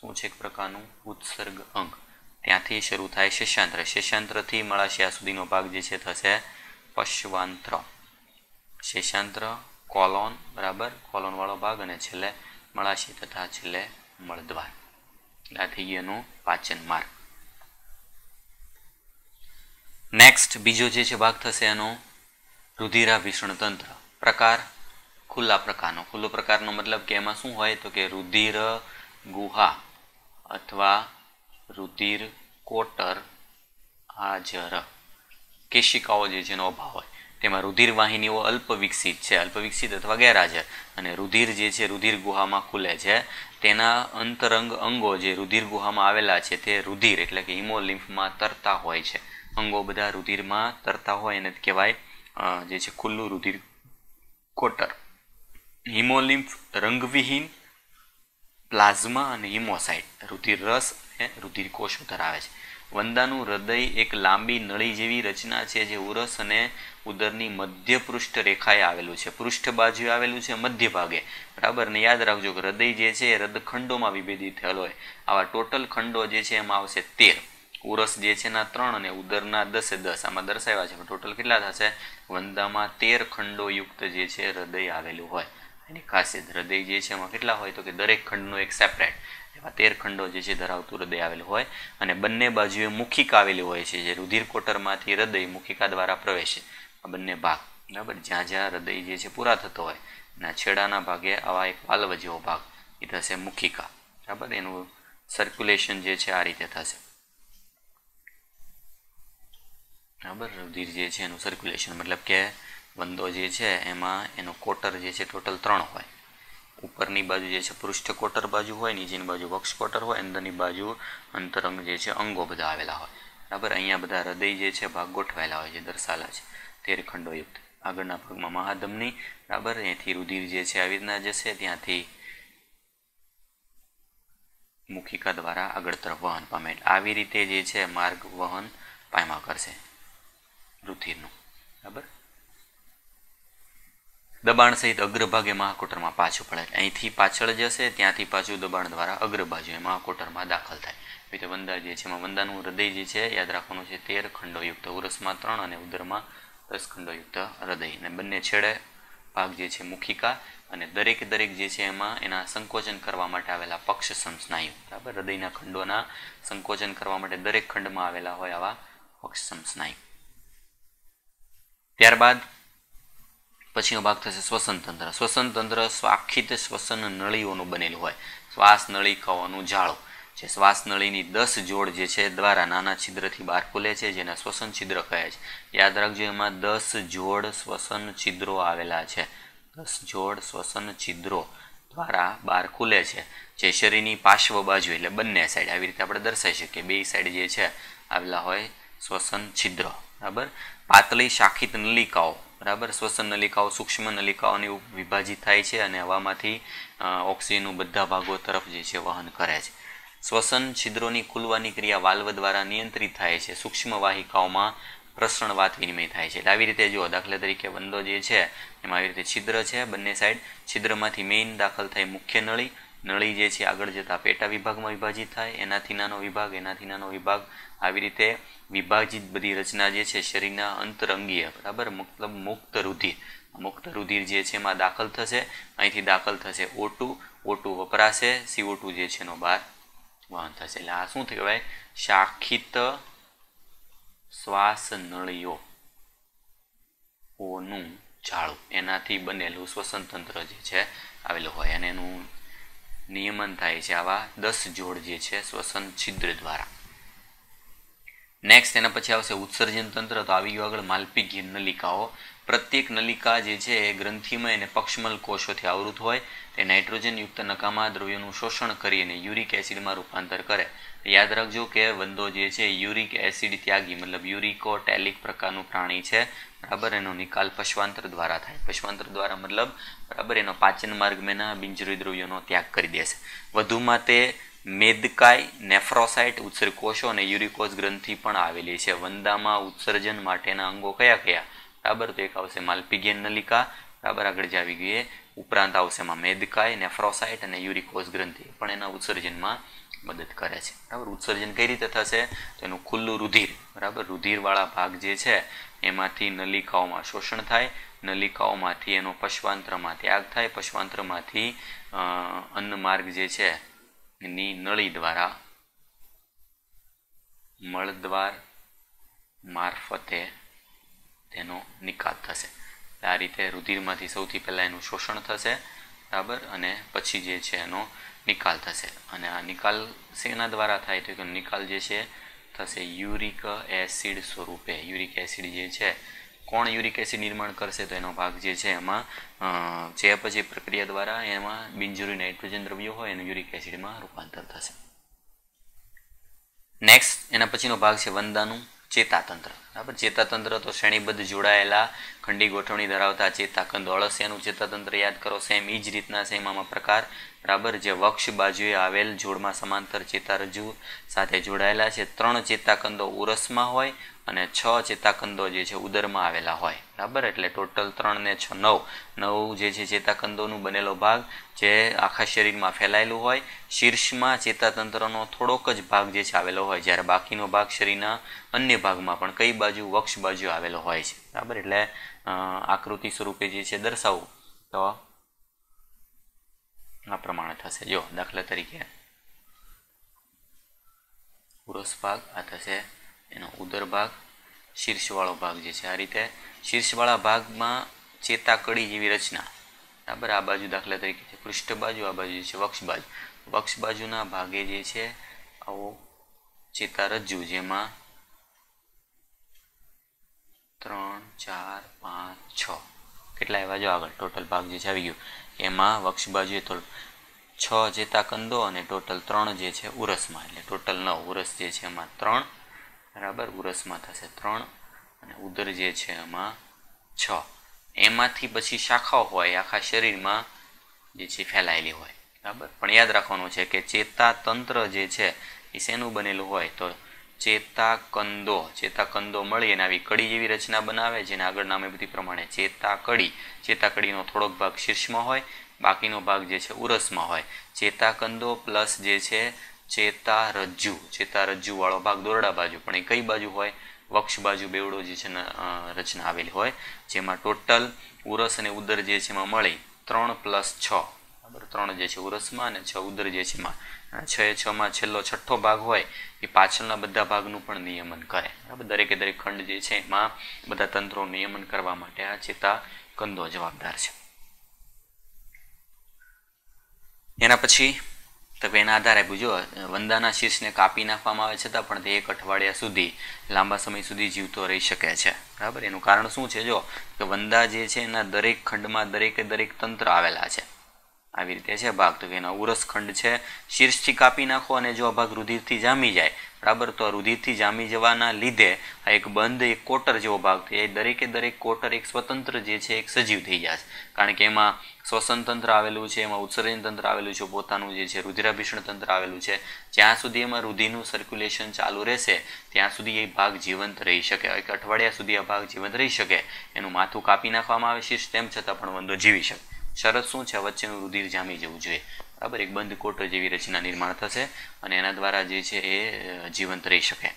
શું છે એક પ્રકારનું ઉત્સર્ગ અંગ? ત્યાંથી શરૂ થાય શેષાંત્ર. શેષાંત્રથી મળાશિયા સુધીનો ભાગ જે છે થશે પશ્વાંત્ર. શેષાંત્ર, કોલોન, બરાબર? કોલોનવાળો ભાગ અને છેલ્લે મળાશી તથા છેલ્લે મળદ્વાર. આ થઈ ગયું પાચન માર્ગ. નેક્સ્ટ બીજો જે છે ભાગ થશે એનો રુધિરાભીષણ તંત્ર. પ્રકાર, ખુલ્લા પ્રકારનો. ખુલ્લો પ્રકારનો મતલબ કે એમાં શું હોય તો કે રુધિર, ગુહા અથવા રુધિર, કોટર, હાજર. કેશિકાઓ જે એનો અભાવ હોય. તેમાં રુધિર વાહિનીઓ અલ્પ વિકસિત છે. અલ્પ વિકસિત અથવા ગેરહાજર અને રુધિર જે છે, રુધિર ગુહામાં ખુલે છે. તેના અંતરંગ અંગો જે રુધિર ગુહામાં આવેલા છે, તે રુધિર એટલે કે હિમોલિમ્ફમાં તરતા હોય છે. અંગો બધા રુધિરમાં તરતા હોય એને કહેવાય જે છે ખુલ્લું રુધિર કોટર. હિમોલિમ્ફ રંગવિહીન પ્લાઝમા અને હિમોસાઇટ રુધિર રસ અને રુધિર કોષો ધરાવે છે. વંદાનું હૃદય એક લાંબી નળી જેવી રચના છે જે ઉરસ અને ઉદરની મધ્ય પૃષ્ઠ રેખાએ આવેલું છે. પૃષ્ઠ બાજુએ આવેલું છે મધ્ય ભાગે બરાબર? ને યાદ રાખજો કે હૃદય જે છે એ હૃદખંડોમાં વિભેદિત થયેલો હોય. આવા ટોટલ ખંડો જે છે એમાં આવશે તેર. ઉરસ જે છે એના ત્રણ અને ઉદરના દસે દસ. આમાં દર્શાવ્યા છે. ટોટલ કેટલા થશે? વંદામાં તેર ખંડોયુક્ત જે છે હૃદય આવેલું હોય. એની ખાસિયત હૃદય જે છે એમાં કેટલા હોય તો કે દરેક ખંડનું એક સેપરેટ એવા તેર ખંડો જે છે ધરાવતું હૃદય આવેલું હોય અને બંને બાજુએ મુખિકા આવેલી હોય છે, જે રુધિર કોટરમાંથી હૃદય મુખિકા દ્વારા પ્રવેશે. આ બંને ભાગ, બરાબર? જ્યાં જ્યાં હૃદય જે છે પૂરા થતો હોય, એના છેડાના ભાગે આવા એક વાલ્વ જેવો ભાગ, એ થશે મુખિકા. બરાબર? એનું સર્ક્યુલેશન જે છે આ રીતે થશે. બરાબર? રુધિર જે છે એનું સર્ક્યુલેશન મતલબ કે વંદો જે છે, એમાં એનો કોટર જે છે ટોટલ ત્રણ હોય. ઉપરની બાજુ જે છે, પૃષ્ઠ કોટર બાજુ હોય, નીચેની બાજુ વક્ષ કોટર હોય, અંદરની બાજુ અંતરંગ જે છે, અંગો બધા આવેલા હોય. બરાબર? અહીંયા બધા હૃદય જે છે, ભાગ ગોઠવાયેલા હોય છે દર્શાલા છે તેર ખંડોયુક્ત આગળના ભાગમાં મહાધમની, બરાબર? અહીંથી રુધિર જે છે, આવી રીતના જશે. ત્યાંથી મુખિકા દ્વારા આગળ તરફ વહન પામે. આવી રીતે જે છે, માર્ગ વહન પામ્યા કરશે રુધિરનું. બરાબર? દબાણ સહિત અગ્રભાગે મહાકોટરમાં પાછું પડે અહીંથી પાછળ જશે, ત્યાંથી પાછું દબાણ દ્વારા અગ્રબાજુએ મહાકોટરમાં દાખલ થાય. રીતે વંદા જે છે, એમાં વંદાનું હૃદય જે છે, યાદ રાખવાનું છે, તેર ખંડોયુક્ત ઉરસમાં ત્રણ અને ઉદરમાં દસ ખંડોયુક્ત હૃદય. અને બંને છેડે ભાગ જે છે, મુખિકા અને દરેક દરેક જે છે, એમાં એના સંકોચન કરવા માટે આવેલા પક્ષ સંસ્નાયુ બરાબર? હૃદયના ખંડોના સંકોચન કરવા માટે દરેક ખંડમાં આવેલા હોય આવા પક્ષ સંસ્નાયુ ત્યારબાદ પછીનો ભાગ થશે શ્વસન તંત્ર શ્વસન તંત્ર સ્વાખિત શ્વસન નળીઓનું બનેલું હોય. શ્વાસ નળીકાઓનું જાળો જે શ્વાસ નળીની દસ જોડ જે છે દ્વારા નાના છિદ્રથી બહાર ખુલે છે, જેને શ્વસન છિદ્ર કહે છે. યાદ રાખજો, એમાં દસ જોડ શ્વસન છિદ્રો આવેલા છે. દસ જોડ શ્વસન છિદ્રો દ્વારા બહાર ખુલે છે. જે શરીરની પાર્શ્વ બાજુ એટલે બંને સાઈડ આવી રીતે આપણે દર્શાવી શકીએ. બે સાઈડ જે છે, આવેલા હોય શ્વસન છિદ્રો. બરાબર? પાતળી શાખિત નલિકાઓ. બરાબર? શ્વસન નલિકાઓ, સૂક્ષ્મ નલિકાઓની વિભાજિત થાય છે અને હવામાંથી ઓક્સિજનનું બધા ભાગો તરફ જે છે વહન કરે છે. શ્વસન છિદ્રોની ખુલવાની ક્રિયા વાલ્વ દ્વારા નિયંત્રિત થાય છે. સૂક્ષ્મ વાહિકાઓમાં પ્રસરણ વાત વિનિમય થાય છે. એટલે આવી રીતે જુઓ, દાખલા તરીકે વંદો જે છે, એમાં આવી રીતે છિદ્ર છે બંને સાઈડ. છિદ્રમાંથી મેઇન દાખલ થાય મુખ્ય નળી. નળી જે છે, આગળ જતા પેટા વિભાગમાં વિભાજિત થાય. એનાથી નાનો વિભાગ, એનાથી નાનો વિભાગ આવી રીતે વિભાજિત બધી રચના જે છે શરીરના અંતરંગીય બરાબર? મતલબ મુક્ત રુધિર. મુક્ત રુધિર જે છે એમાં દાખલ થશે. અહીંથી દાખલ થશે ઓટુ ઓટુ વપરાશે. સીઓ જે છે એનો બહાર વહન થશે. એટલે આ શું કહેવાય? શાખિત શ્વાસ નળીઓ ઓનું જાળું. એનાથી બનેલું શ્વસન તંત્ર જે છે આવેલું હોય. અને એનું નિયમન થાય છે આવા દસ જોડ જે છે શ્વસન છિદ્ર દ્વારા. નેક્સ્ટ એના પછી આવશે ઉત્સર્જન તંત્ર. તો આવી ગયું આગળ માલપીય નલિકાઓ. પ્રત્યેક નલિકા જે છે એ ગ્રંથિમય અને પક્ષમલ કોષોથી આવૃત હોય. તે નાઇટ્રોજનયુક્ત નકામા દ્રવ્યોનું શોષણ કરી અને યુરિક એસિડમાં રૂપાંતર કરે. યાદ રાખજો કે વંદો જે છે યુરિક એસિડ ત્યાગી, મતલબ યુરિકો ટેલિક પ્રકારનું પ્રાણી છે. બરાબર? એનો નિકાલ પશ્વાંતર દ્વારા થાય. પશ્વાંતર દ્વારા મતલબ, બરાબર? એનો પાચન માર્ગ મેના બિનજરૂરી દ્રવ્યોનો ત્યાગ કરી દેશે વધુમાં તે મેદકાય નેફ્રોસાઇટ ઉત્સર્કોષો અને યુરિકોઝ ગ્રંથિ પણ આવેલી છે. વંદામાં ઉત્સર્જન માટેના અંગો કયા કયા? બરાબર તો એક આવશે માલ્પિગેન નલિકા બરાબર આગળ જે આવી ગઈ ઉપરાંત આવશે એમાં મેદકાય, નેફ્રોસાઇટ અને યુરિકોઝ ગ્રંથિ. પણ એના ઉત્સર્જનમાં મદદ કરે છે. બરાબર? ઉત્સર્જન કઈ રીતે થશે? તો એનું ખુલ્લું રુધિર. બરાબર? રુધિરવાળા ભાગ જે છે, એમાંથી નલિકાઓમાં શોષણ થાય. નલિકાઓમાંથી એનો પશ્વાંતરમાં ત્યાગ થાય. પશ્વાંતરમાંથી અન્ન માર્ગ જે છે એની નળી દ્વારા મળદ્વાર મારફતે તેનો નિકાલ થશે આ રીતે રુધિરમાંથી સૌથી પહેલાં એનું શોષણ થશે બરાબર અને પછી જે છે એનો નિકાલ થશે અને આ નિકાલ શેના દ્વારા થાય તો કે નિકાલ જે છે થશે યુરિક એસિડ સ્વરૂપે યુરિક એસિડ જે છે કોણ યુરિક એસિડ નિર્માણ કરશે તો એનો ભાગ જે છે એમાં જે પછી પ્રક્રિયા દ્વારા એમાં બિનજરૂરી નાઇટ્રોજન દ્રવ્યો હોય એનું યુરિક એસિડમાં રૂપાંતર થશે. નેક્સ્ટ એના પછીનો ભાગ છે વંદાનું ચેતાતંત્ર. બરાબર? ચેતાતંત્ર તો શ્રેણીબદ્ધ જોડાયેલા ખંડી ગોઠવણી ધરાવતા ચેતાકંદ અળસિયાનું ચેતાતંત્ર યાદ કરો સેમ એ જ રીતના સેમ આમાં પ્રકાર. બરાબર? જે વક્ષ બાજુએ આવેલ જોડમાં સમાંતર ચેતારજ્જુ સાથે જોડાયેલા છે. ત્રણ ચેતાકંદો ઉરસમાં હોય અને છ ચેતાકંદો જે છે ઉદરમાં આવેલા હોય. બરાબર? એટલે ટોટલ ત્રણ ને છ, નવ. નવ જે છે ચેતાકંદોનું બનેલો ભાગ જે આખા શરીરમાં ફેલાયેલું હોય. શીર્ષમાં ચેતાતંત્રનો થોડોક જ ભાગ જે છે આવેલો હોય, જ્યારે બાકીનો ભાગ શરીરના અન્ય ભાગમાં પણ કઈ બાજુ, વક્ષ બાજુ આવેલો હોય છે. બરાબર? એટલે આકૃતિ સ્વરૂપે જે છે દર્શાવવું તો આ પ્રમાણે થશે. જો, દાખલા તરીકે. પુરુષ ભાગ, આ થશે. એનો ઉદર ભાગ શીર્ષવાળો ભાગ જે છે. આ રીતે શીર્ષવાળા ભાગમાં ચેતાકડી જેવી રચના. બરાબર? આ બાજુ દાખલા તરીકે છે. પૃષ્ઠ બાજુ આ બાજુ છે વક્ષ બાજુ વક્ષ બાજુના ભાગે જે છે, આવો ચેતારજ્જુ જેમાં ત્રણ, ચાર, પાંચ, છ. કેટલા એવા જો આગળ ટોટલ ભાગ જે છે, આવી ગયું. એમાં વક્ષ બાજુએ તો છ ચેતાકંદો અને ટોટલ ત્રણ જે છે, ઉરસમાં. એટલે ટોટલ નવ ઉરસ જે છે, એમાં ત્રણ બરાબર? ઉરસમાં થશે ત્રણ અને ઉદર જે છે એમાં છ. એમાંથી પછી શાખાઓ હોય, આખા શરીરમાં જે છે ફેલાયેલી હોય. બરાબર? પણ યાદ રાખવાનું છે કે ચેતાતંત્ર જે છે એ શેનું બનેલું હોય? તો ચેતાકંદો. ચેતાકંદો મળી અને આવી કડી જેવી રચના બનાવે, જેને આગળ નામે બધી પ્રમાણે ચેતાકડી. ચેતાકડીનો થોડોક ભાગ શીર્ષમાં હોય, બાકીનો ભાગ જે છે ઉરસમાં હોય. ચેતાકંદો પ્લસ જે છે ચેતારજ્જુ ચેતારજ્જુ વાળો ભાગ દોરડા બાજુ, પણ એ કઈ બાજુ હોય? વક્ષ બાજુ બેવડો જે છે રચના આવેલી હોય, જેમાં ટોટલ ઉરસ અને ઉદર જે છે એમાં મળી ત્રણ પ્લસ છ. બરાબર, ત્રણ જે છે ઉરસમાં અને છ ઉદર જે છે એમાં. છ એ છમાં છેલ્લો છઠ્ઠો ભાગ હોય, એ પાછળના બધા ભાગનું પણ નિયમન કરે. બરાબર, દરેકે દરેક ખંડ જે છે એમાં બધા તંત્રો નિયમન કરવા માટે આ ચેતા કંદો જવાબદાર છે. એના પછી તો એના આધારે પૂછો વંદાના શીર્ષને કાપી નાખવામાં આવે છતાં પણ તે એક અઠવાડિયા સુધી, લાંબા સમય સુધી જીવતો રહી શકે છે. બરાબર? એનું કારણ શું છે? જો, કે વંદા જે છે એના દરેક ખંડમાં દરેકે દરેક તંત્ર આવેલા છે. આવી રીતે છે ભાગ. તો કે એનો ઉરસ ખંડ છે. શીર્ષથી કાપી નાખો અને જો આ ભાગ રુધિરથી જામી જાય બરાબર? તો રુધિરથી જામી જવાના લીધે આ એક બંધ, એક કોટર જેવો ભાગ થઈ જાય. દરેકે દરેક કોટર એક સ્વતંત્ર જે છે, એક સજીવ થઈ જશે કારણ કે એમાં શ્વસન તંત્ર આવેલું છે, એમાં ઉત્સર્જન તંત્ર આવેલું છે, પોતાનું જે છે, રુધિરાભિષણ તંત્ર આવેલું છે. જ્યાં સુધી એમાં રુધિરનું સર્ક્યુલેશન ચાલુ રહેશે, ત્યાં સુધી એ ભાગ જીવંત રહી શકે. એક અઠવાડિયા સુધી આ ભાગ જીવંત રહી શકે. એનું માથું કાપી નાખવામાં આવે છે, તેમ છતાં પણ વંદો જીવી શકે. શરત શું છે? વચ્ચેનું રુધિર જામી જવું જોઈએ. બરાબર, એક બંધ કોટ જેવી રચના નિર્માણ થશે અને એના દ્વારા જે છે એ જીવંત રહી શકે.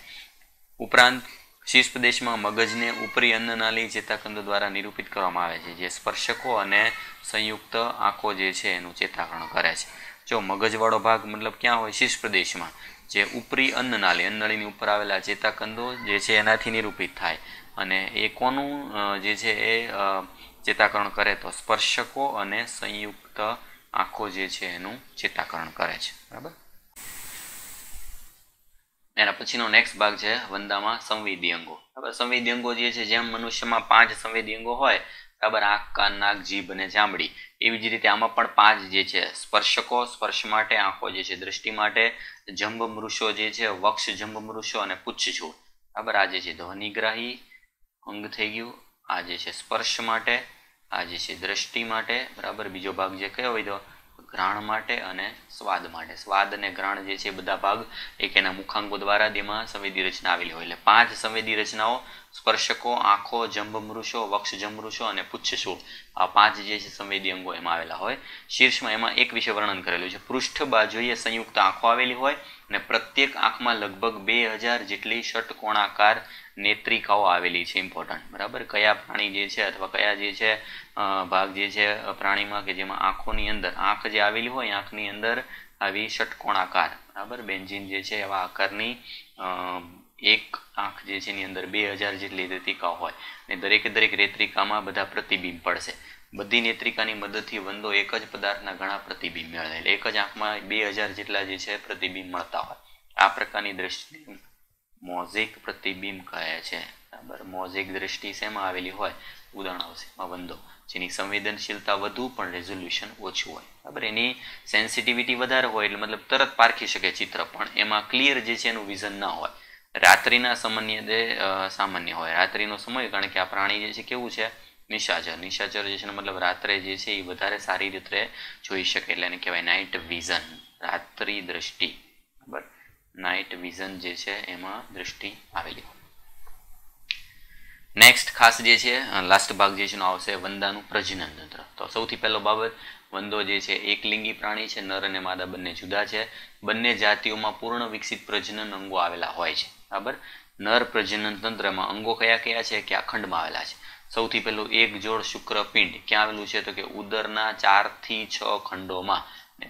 ઉપરાંત શીર્ષ પ્રદેશમાં મગજને ઉપરી અન્નનાલી ચેતાકંદ દ્વારા નિરૂપિત કરવામાં આવે છે, જે સ્પર્શકો અને સંયુક્ત આંખો જે છે એનું ચેતાકરણ કરે છે. જો મગજવાળો ભાગ મતલબ ક્યાં હોય? શીર્ષ પ્રદેશમાં જે ઉપરી અન્નનાલી અન્નળીની ઉપર આવેલા ચેતાકંદો જે છે એનાથી નિરૂપિત થાય. અને એ કોનું જે છે એ ચેતાકરણ કરે તો સ્પર્શકો અને સંયુક્ત આંખો જે છે એનું ચેતાકરણ કરે છે. બરાબર? એના પછીનો નેક્સ્ટ ભાગ છે વંદામાં સંવેદી અંગો બરાબર? સંવેદી અંગો જે છે, જેમ મનુષ્યમાં પાંચ સંવેદી અંગો હોય, બરાબર? આંખ, કાન, નાક, જીભ અને ચામડી. એવી જ રીતે આમાં પણ પાંચ જે છે, સ્પર્શકો, સ્પર્શ માટે આંખો જે છે, દ્રષ્ટિ માટે જંભ મૃષો જે છે, વક્ષ જંભ મૃષો અને પુચ્છ છું બરાબર? આ જે છે, ધ્વનિગ્રાહી, અંગ થઈ ગયું. આ જે છે, સ્પર્શ માટે આ જે છે દ્રષ્ટિ માટે, બરાબર? બીજો ભાગ જે કયો હોય તો, ઘ્રાણ માટે અને સ્વાદ માટે. સ્વાદ અને ઘ્રાણ જે છે બધા ભાગ એક એના મુખાંગો દ્વારા તેમાં સંવેદી રચના આવેલી હોય. એટલે પાંચ સંવેદી રચનાઓ, સ્પર્શકો, આંખો જંભમૃષો વક્ષ જમૃષો અને પુચ્છશો. આ પાંચ જે છે સંવેદી અંગો એમાં આવેલા હોય. શીર્ષમાં એમાં એક વિશે વર્ણન કરેલું છે. પૃષ્ઠ બાજુએ સંયુક્ત આંખો આવેલી હોય અને પ્રત્યેક આંખમાં લગભગ બે હજાર જેટલી ષટકોણાકાર નેત્રિકાઓ આવેલી છે ઇમ્પોર્ટન્ટ બરાબર? કયા પ્રાણી જે છે અથવા કયા જે છે ભાગ જે છે પ્રાણીમાં કે જેમાં આંખોની અંદર, આંખ જે આવેલી હોય, આંખની અંદર આવી ષટકોણાકાર, બરાબર? બેન્જીન જે છે, એવા આકારની એક આંખ જે છે એની અંદર બે હજાર જેટલી રેત્રિકાઓ હોય. અને દરેકે દરેક રેત્રિકામાં બધા પ્રતિબિંબ પડશે. બધી નેત્રિકાની મદદથી વંદો એક જ પદાર્થના ઘણા પ્રતિબિંબ મેળવે. એટલે એક જ આંખમાં બે હજાર જેટલા જે છે પ્રતિબિંબ મળતા હોય. આ પ્રકારની દ્રષ્ટિ મોઝિક પ્રતિબિંબ કહે છે. બરાબર? મોઝિક દ્રષ્ટિ શેમાં આવેલી હોય? ઉદાહરણ આવશે વંદો જેની સંવેદનશીલતા વધુ પણ રેઝોલ્યુશન ઓછું હોય. બરાબર? એની સેન્સિટિવિટી વધારે હોય એટલે મતલબ તરત પારખી શકે ચિત્ર પણ. એમાં ક્લિયર જે છે એનું વિઝન ના હોય. રાત્રિના સામાન્ય સામાન્ય હોય. રાત્રિનો સમય, કારણ કે આ પ્રાણી જે છે કેવું છે? નિશાચર. નિશાચર જે છે મતલબ રાત્રે જે છે એ વધારે સારી રીતે જોઈ શકે. એટલે એને કહેવાય નાઇટ વિઝન રાત્રિ દ્રષ્ટિ. બરાબર? નાઇટ વિઝન જે છે, એમાં દ્રષ્ટિ આવેલી નેક્સ્ટ ખાસ જે છે લાસ્ટ ભાગ જે છે આવશે વંદાનું પ્રજનન તંત્ર તો સૌથી પહેલો બાબત, વંદો જે છે, એક લિંગી પ્રાણી છે, નર અને માદા બંને જુદા છે. બંને જાતિઓમાં પૂર્ણ વિકસિત પ્રજનન અંગો આવેલા હોય છે. બરાબર? નર પ્રજનન તંત્રમાં અંગો કયા કયા છે, કે અખંડમાં આવેલા છે. સૌથી પહેલું એક જોડ શુક્રપિંડ ક્યાં આવેલું છે, તો કે ઉદરના ચારથી છ ખંડોમાં.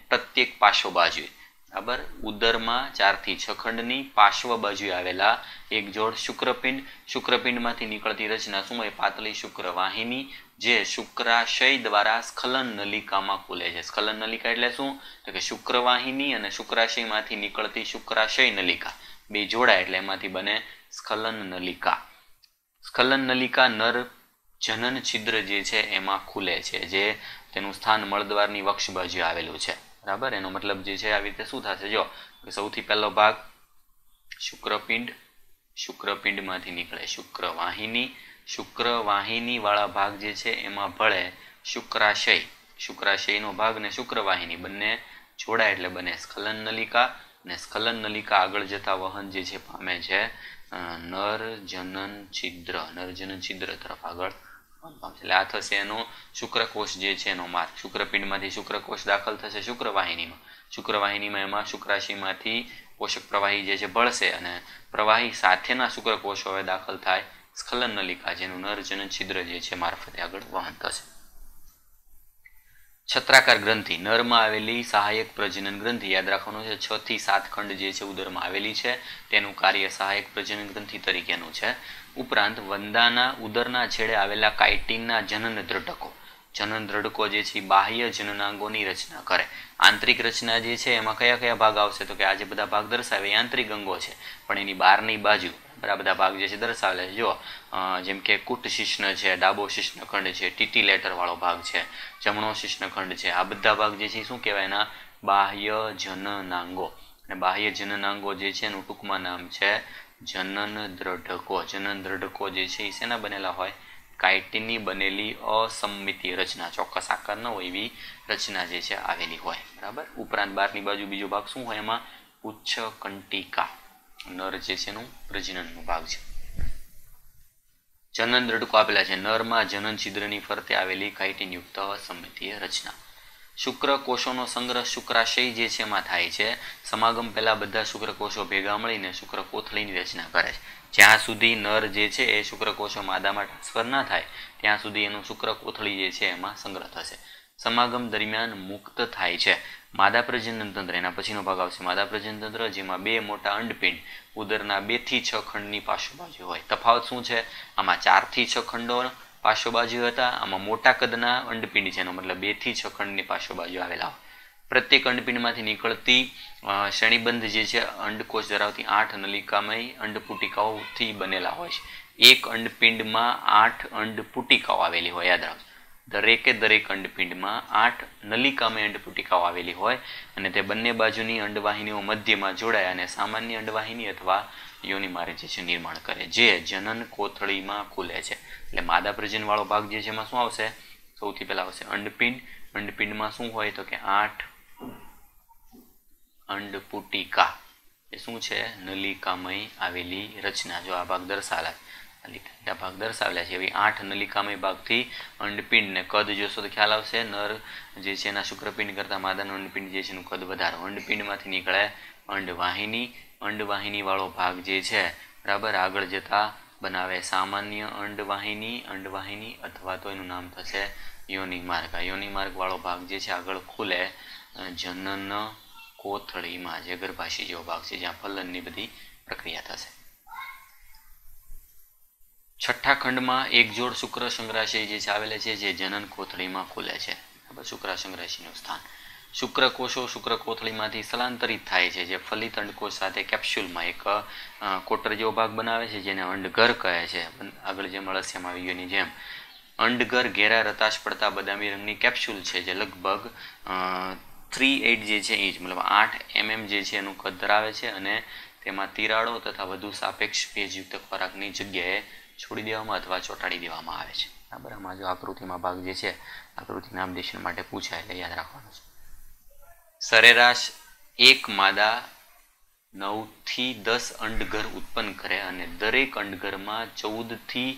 પ્રત્યેક પાશો બાજુએ બરાબર ઉદરમાં ચારથી છ ખંડની પાર્શ્વ બાજુએ આવેલા એક જોડ શુક્રપિંડ. શુક્રપિંડમાંથી નીકળતી રચના શું? હોય પાતળી શુક્રવાહિની જે શુક્રાશય દ્વારા સ્ખલન નલિકામાં ખુલે છે. સ્ખલન નલિકા એટલે શું? તો કે શુક્રવાહિની અને શુક્રાશયમાંથી નીકળતી શુક્રાશય નલિકા. બે જોડાય એટલે એમાંથી બને સ્ખલન નલિકા. સ્ખલન નલિકા નર જનન છિદ્ર જે છે એમાં ખુલે છે, જે તેનું સ્થાન મળદ્વારની વક્ષ બાજુ આવેલું છે. બરાબર? એનો મતલબ જે છે આવી રીતે શું થશે? જો સૌથી પહેલો ભાગ શુક્રપિંડ, શુક્રપિંડમાંથી નીકળે શુક્રવાહિની. શુક્રવાહિની વાળા ભાગ જે છે એમાં ભળે શુક્રાશય. શુક્રાશયનો ભાગ ને શુક્રવાહિની બંને જોડાય એટલે બને સ્ખલન નલિકા ને સ્ખલન નલિકા આગળ જતા વહન જે છે પામે છે નર જનન છિદ્ર નરજનન છિદ્ર તરફ આગળ એટલે શુક્રકોષ જે છે એનો માર્ગ. શુક્રપિંડમાંથી શુક્રકોષ દાખલ થશે શુક્રવાહિનીમાં. શુક્રવાહિનીમાં એમાં શુક્રાશીમાંથી પોષક પ્રવાહી જે છે ભળશે અને પ્રવાહી સાથેના શુક્રકોષો હવે દાખલ થાય સ્ખલન નલિકા જેનું નરજન છિદ્ર જે છે મારફતે આગળ વહન થશે. છત્રાકાર ગ્રંથિ. નરમાં આવેલી સહાયક પ્રજનન ગ્રંથિ. યાદ રાખવાનું છે, છ થી સાત ખંડ જે છે ઉદરમાં આવેલી છે. તેનું કાર્ય સહાયક પ્રજનન ગ્રંથિ તરીકેનું છે. ઉપરાંત વંદાના, ઉદરના છેડે આવેલા કાઇટિનના જનન દ્રઢકો. જનન દ્રઢકો જે છે બાહ્ય જનનાંગોની રચના કરે. આંતરિક રચના જે છે એમાં કયા કયા ભાગ આવશે? તો કે આજે બધા ભાગ દર્શાવે એ આંતરિક અંગો છે. પણ એની બહારની બાજુ આ બધા ભાગ જે છે દર્શાવેલા છે જો જેમ કે કુટ શિષ્ણ છે, ડાબો શિષ્ણખંડ છે ટીટી લેટર વાળો ભાગ છે, જમણો શિષ્ણખંડ છે. આ બધા ભાગ જે છે શું કહેવાય? એના બાહ્ય જનનાંગો. અને બાહ્ય જનનાંગો જે છે એનું ટૂંકમાં નામ છે જનન દ્રઢકો જનન દ્રઢકો જે છે એ શેના બનેલા હોય? કાઇટિનની બનેલી અસંમિતિ રચના, ચોક્કસ આકાર ન હોય એવી રચના જે છે આવેલી હોય. બરાબર? ઉપરાંત બહારની બાજુ બીજો ભાગ શું હોય એમાં? ઉચ્ચ કંટિકા. નર જે છે એનું પ્રજનનનો ભાગ છે. જનન દ્રઢકો આપેલા છે. નરમાં જનન છિદ્રની ફરતે આવેલી કાઇટિનયુક્ત અસંમિતિય રચના. શુક્રકોષોનો સંગ્રહ શુક્રાશય જે છે એમાં થાય છે. સમાગમ પહેલાં બધા શુક્રકોષો ભેગા મળીને શુક્રકોથળીની રચના કરે છે. જ્યાં સુધી નર જે છે એ શુક્રકોષો માદામાં ટ્રાન્સફર ના થાય, ત્યાં સુધી એનું શુક્રકોથળી જે છે એમાં સંગ્રહ થશે. સમાગમ દરમિયાન મુક્ત થાય છે. માદા પ્રજનન તંત્ર, એના પછીનો ભાગ આવશે. માદા પ્રજનન તંત્ર, જેમાં બે મોટા અંડપિંડ, ઉદરના બેથી છ ખંડની પાર્શ્વબાજુ હોય. તફાવત શું છે? આમાં ચારથી છ ખંડો પાર્શ્વબાજુ હતા. આમાં મોટા કદના અંડપિંડ છે એનો મતલબ બેથી છ ખંડની પાર્શ્વબાજુ આવેલા હોય. પ્રત્યેક અંડપિંડમાંથી નીકળતી શ્રેણીબંધ જે છે, અંડકોષ ધરાવતી આઠ નલિકામય અંડપુટિકાઓથી બનેલા હોય છે. એક અંડપિંડમાં આઠ અંડપુટિકાઓ આવેલી હોય, યાદ રાખજો. દરેકે દરેક અંડપિંડમાં આઠ નલિકામય અંડપુટિકાઓ આવેલી હોય અને તે બંને બાજુની અંડવાહિનીઓ મધ્યમાં જોડાય અને સામાન્ય અંડવાહિની અથવા યોની મારે જે છે, નિર્માણ કરે. જે જનન કોથળીમાં ખુલે છે. એટલે માદા પ્રજનવાળો ભાગ જે છે એમાં શું આવશે? સૌથી પહેલા આવશે અંડપિંડ. અંડપિંડમાં શું હોય તો કે આઠ અંડપુટિકા. એ શું છે? નલિકામય આવેલી રચના. જો આ ભાગ દર્શાવેલા આ ભાગ દર્શાવેલા છે. એવી આઠ નલિકામય ભાગથી અંડપિંડને કદ જોશો તો ખ્યાલ આવશે. નર જે છે એના શુક્રપિંડ કરતાં માદાનું અંડપિંડ જે છે એનું કદ વધારે. અંડપિંડમાંથી નીકળે અંડવાહિની. અંડવાહિની વાળો ભાગ જે છે, બરાબર, આગળ જતા બનાવે. સામાન્ય અંડવાહિની અંડવાહિની અથવા તો એનું નામ થશે યોનિક માર્ગ આ યોની માર્ગવાળો ભાગ જે છે આગળ ખુલે જનન કોથળીમાં, જે ગર્ભાશય જેવો ભાગ છે, જ્યાં ફલનની બધી પ્રક્રિયા થશે. છઠ્ઠા ખંડમાં એક જોડ શુક્ર સંગ્રાશય જે છે આવેલા છે, જે જનન કોથળીમાં ખુલે છે. શુક્ર સંગ્રાશયનું સ્થાન. શુક્રકોષો શુક્રકોથળીમાંથી સ્થળાંતરિત થાય છે, જે ફલિત અંડકોષ સાથે કેપ્સ્યુલમાં એક કોટર જેવો ભાગ બનાવે છે, જેને અંડઘર કહે છે. આગળ જેમ અળસિયામાં આવી ગયોની જેમ. અંડઘર ઘેરા રતાશ પડતા બદામી રંગની કેપ્સ્યુલ છે, જે લગભગ થ્રી એટ જે છે, ઇંચ, મતલબ આઠ એમએમ જે છે, એનું કદ ધરાવે છે અને તેમાં તિરાડો તથા વધુ સાપેક્ષ ભેજયુક્ત ખોરાકની જગ્યાએ છોડી દેવામાં અથવા ચોંટાડી દેવામાં આવે છે. બરાબર? આમાં જો આકૃતિમાં ભાગ જે છે, આકૃતિ નામદેશન માટે પૂછાય એટલે યાદ રાખવાનું છે. સરેરાશ એક માદા નવથી દસ અંડઘર ઉત્પન્ન કરે અને દરેક અંડઘરમાં ચૌદથી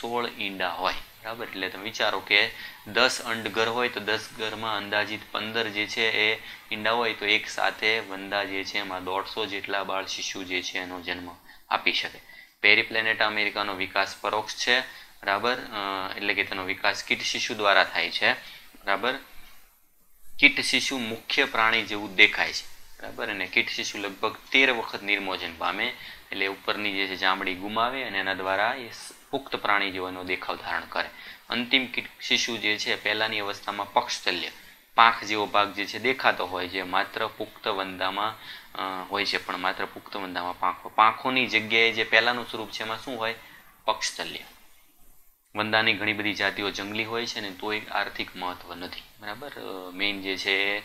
સોળ ઈંડા હોય. બરાબર? એટલે તમે વિચારો કે દસ અંડઘર હોય તો દસ ઘરમાં અંદાજિત પંદર જે છે એ ઈંડા હોય તો એક સાથે વંદા જે છે એમાં દોઢસો જેટલા બાળ શિશુ જે છે એનો જન્મ આપી શકે. પેરીપ્લેનેટા અમેરિકાનો વિકાસ પરોક્ષ છે. બરાબર? એટલે કે તેનો વિકાસ કીટ શિશુ દ્વારા થાય છે. બરાબર? કીટ શિશુ મુખ્ય પ્રાણી જેવું દેખાય છે. બરાબર? અને કીટ શિશુ લગભગ તેર વખત નિર્મોજન પામે, એટલે ઉપરની જે છે ચામડી ગુમાવે અને એના દ્વારા એ પુખ્ત પ્રાણી જેવાનો દેખાવ ધારણ કરે. અંતિમ કીટ શિશુ જે છે પહેલાંની અવસ્થામાં પક્ષતલ્ય, પાંખ જેવો ભાગ જે છે દેખાતો હોય છે, માત્ર પુખ્ત વંદામાં હોય છે, પણ માત્ર પુખ્ત વંદામાં પાંખો. પાંખોની જગ્યાએ જે પહેલાંનું સ્વરૂપ છે એમાં શું હોય? પક્ષતલ્ય. વંદાની ઘણી બધી જાતિઓ જંગલી હોય છે ને તો એક આર્થિક મહત્વ નથી. બરાબર? મેઇન જે છે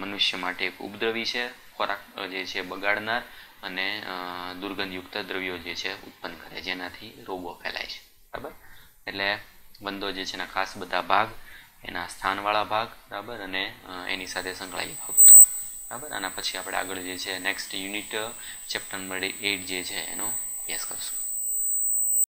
મનુષ્ય માટે એક ઉપદ્રવી છે, ખોરાક જે છે બગાડનાર અને દુર્ગંધયુક્ત દ્રવ્યો જે છે ઉત્પન્ન કરે, જેનાથી રોગો ફેલાય છે. બરાબર? એટલે વંદો જે છે એના ખાસ બધા ભાગ, એના સ્થાનવાળા ભાગ, બરાબર? અને એની સાથે સંકળાયેલી બાબતો બરાબર? આના પછી આપણે આગળ જે છે next unit chapter number eight જે છે, એનો અભ્યાસ કરશું.